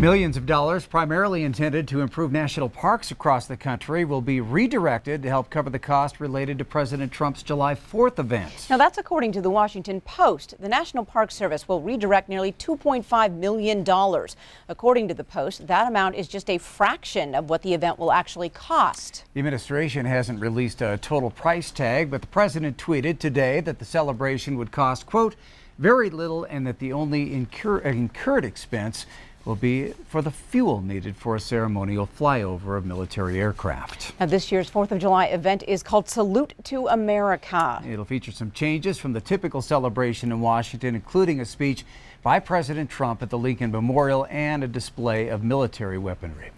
Millions of dollars, primarily intended to improve national parks across the country, will be redirected to help cover the cost related to President Trump's July 4th event. Now, that's according to the Washington Post. The National Park Service will redirect nearly $2.5 million. According to the Post, that amount is just a fraction of what the event will actually cost. The administration hasn't released a total price tag, but the president tweeted today that the celebration would cost, quote, very little and that the only incur incurred expense will be for the fuel needed for a ceremonial flyover of military aircraft. Now, this year's 4th of July event is called Salute to America. It'll feature some changes from the typical celebration in Washington, including a speech by President Trump at the Lincoln Memorial and a display of military weaponry.